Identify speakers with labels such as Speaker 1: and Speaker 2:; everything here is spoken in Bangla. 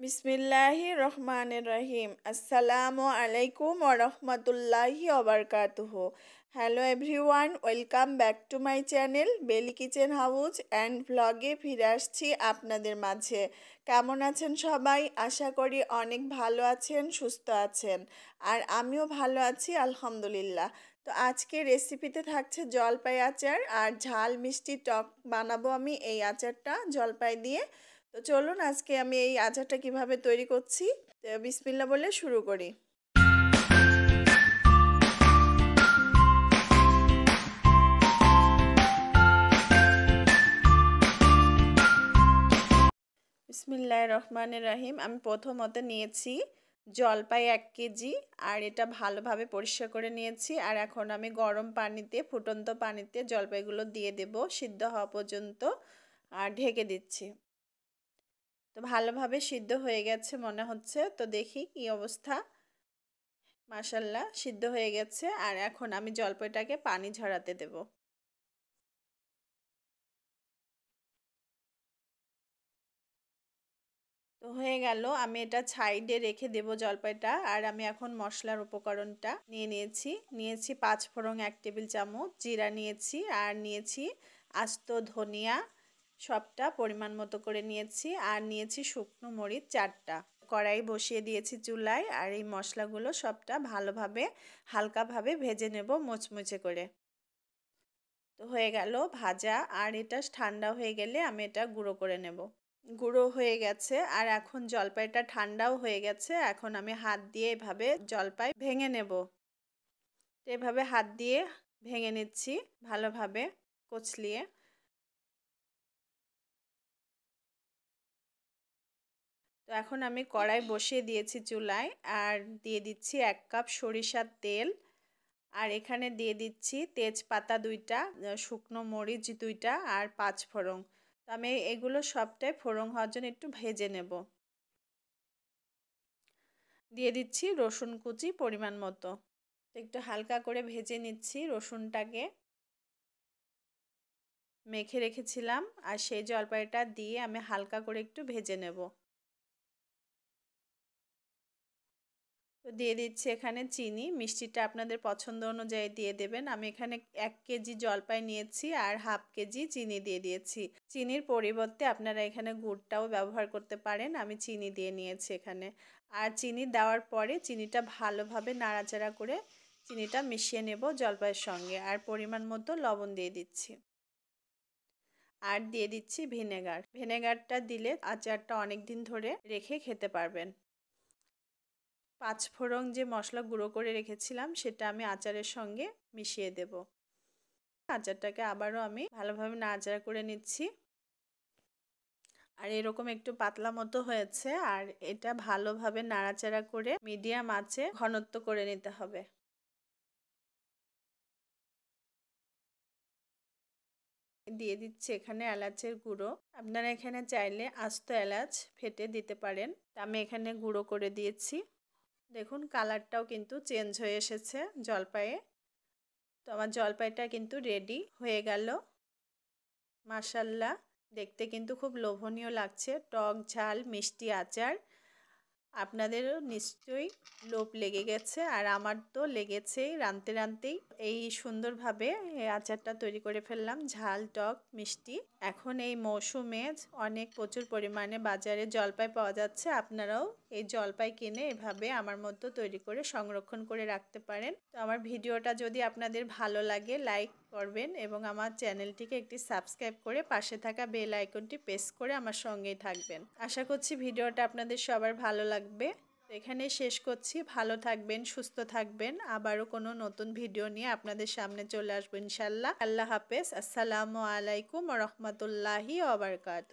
Speaker 1: বিসমিল্লাহি রহমান রহিম। আসসালামু আলাইকুম ওরহমতুল্লাহি ওবরকাতুহ hello everyone welcome back to my channel belly kitchen house and ভ্লগে ফিরে আসছি আপনাদের মাঝে। কেমন আছেন সবাই? আশা করি অনেক ভালো আছেন, সুস্থ আছেন। আর আমিও ভালো আছি, আলহামদুলিল্লাহ। তো আজকে রেসিপিতে থাকছে জলপাই আচার আর ঝাল মিষ্টি টক বানাবো আমি এই আচারটা জলপাই দিয়ে। তো চলুন আজকে আমি এই আচারটা কীভাবে তৈরি করছি? বিসমিল্লা বলে শুরু করি। বিসমিল্লাহ রহমানের রাহিম, আমি প্রথমত নিয়েছি জলপাই এক কেজি, আর এটা ভালোভাবে পরিষ্কার করে নিয়েছি, আর এখন আমি গরম পানিতে, ফুটন্ত পানিতে জলপাইগুলো দিয়ে দেব, সিদ্ধ হওয়া পর্যন্ত, আর ঢেকে দিচ্ছি। তো ভালোভাবে সিদ্ধ হয়ে গেছে মনে হচ্ছে। তো দেখি কি অবস্থা। মাসাল্লাহ সিদ্ধ হয়ে গেছে। আর এখন আমি জলপাইটাকে পানি ঝরাতে দেব। তো হয়ে গেল, আমি এটা সাইডে রেখে দেব জলপাইটা। আর আমি এখন মশলার উপকরণটা নিয়ে নিয়েছি। নিয়েছি পাঁচ ফোড়ং এক টেবিল চামচ, জিরা নিয়েছি। আর নিয়েছি আস্ত ধনিয়া সবটা পরিমাণ মতো করে নিয়েছি আর নিয়েছি শুকনো মরিচ চারটা। কড়াই বসিয়ে দিয়েছি চুলায় আর এই মশলাগুলো সবটা ভালোভাবে, হালকাভাবে ভেজে নেব মুচমুচে করে। তো হয়ে গেল ভাজা আর এটা ঠান্ডা হয়ে গেলে আমি এটা গুঁড়ো করে নেব। গুঁড়ো হয়ে গেছে আর এখন জলপাইটা ঠান্ডাও হয়ে গেছে, এখন আমি হাত দিয়ে এভাবে জলপাই ভেঙে নেব। এভাবে হাত দিয়ে ভেঙে নিচ্ছি ভালোভাবে, কচলিয়ে। তো এখন আমি কড়াই বসিয়ে দিয়েছি চুলায় আর দিয়ে দিচ্ছি এক কাপ সরিষার তেল। আর এখানে দিয়ে দিচ্ছি তেজপাতা দুইটা শুকনো মরিচ দুইটা আর পাঁচ ফোড়ং তো আমি এগুলো সবটাই ফোড়ং হওয়ার জন্য একটু ভেজে নেব। দিয়ে দিচ্ছি রসুন কুচি পরিমাণ মতো। একটু হালকা করে ভেজে নিচ্ছি রসুনটাকে। মেখে রেখেছিলাম আর সেই জলপাইটা দিয়ে আমি হালকা করে একটু ভেজে নেব। তো দিয়ে দিচ্ছি এখানে চিনি। মিষ্টিটা আপনাদের পছন্দ অনুযায়ী দিয়ে দেবেন। আমি এখানে এক কেজি জলপাই নিয়েছি আর হাফ কেজি চিনি দিয়ে দিয়েছি। চিনির পরিবর্তে আপনারা এখানে গুড়টাও ব্যবহার করতে পারেন। আমি চিনি দিয়ে নিয়েছি এখানে। আর চিনি দেওয়ার পরে চিনিটা ভালোভাবে নাড়াচাড়া করে চিনিটা মিশিয়ে নেব জলপাইয়ের সঙ্গে। আর পরিমাণ মতো লবণ দিয়ে দিচ্ছি। আর দিয়ে দিচ্ছি ভিনেগার। ভিনেগারটা দিলে আচারটা অনেক দিন ধরে রেখে খেতে পারবেন। পাঁচ ফোড়ং যে মশলা গুঁড়ো করে রেখেছিলাম, সেটা আমি আচারের সঙ্গে মিশিয়ে দেব। আচারটাকে আবারও আমি ভালোভাবে নাড়াচাড়া করে নিচ্ছি। আর এরকম একটু পাতলা মতো হয়েছে, আর এটা ভালোভাবে নাড়াচাড়া করে মিডিয়াম আঁচে ঘনত্ব করে নিতে হবে। দিয়ে দিচ্ছি এখানে এলাচের গুঁড়ো। আপনারা এখানে চাইলে আস্ত এলাচ ফেটে দিতে পারেন। আমি এখানে গুঁড়ো করে দিয়েছি। দেখুন কালারটাও কিন্তু চেঞ্জ হয়ে এসেছে জলপাইয়ে। তো আমার জলপাইটা কিন্তু রেডি হয়ে গেল। মাসাল্লা দেখতে কিন্তু খুব লোভনীয় লাগছে। টক ঝাল, মিষ্টি আচার। আপনাদেরও নিশ্চয়ই লোভ লেগে গেছে। আর আমার তো লেগেছেই রানতে রানতেই এই সুন্দরভাবে আচারটা তৈরি করে ফেললাম। ঝাল, টক, মিষ্টি। এখন এই মৌসুমে অনেক প্রচুর পরিমাণে বাজারে জলপাই পাওয়া যাচ্ছে। আপনারাও এই জলপাই কিনে এভাবে আমার মতো তৈরি করে সংরক্ষণ করে রাখতে পারেন। তো আমার ভিডিওটা যদি আপনাদের ভালো লাগে, লাইক করবেন এবং আমার চ্যানেলটিকে একটি সাবস্ক্রাইব করে পাশে থাকা বেল আইকনটি প্রেস করে আমার সঙ্গেই থাকবেন। আশা করছি ভিডিওটা আপনাদের সবার ভালো লাগবে। এখানে শেষ করছি। ভালো থাকবেন, সুস্থ থাকবেন। আবারও কোনো নতুন ভিডিও নিয়ে আপনাদের সামনে চলে আসব ইনশাল্লাহ। আল্লাহ হাফেজ। আসসালামু আলাইকুম রহমতুল্লাহি ওবরকাত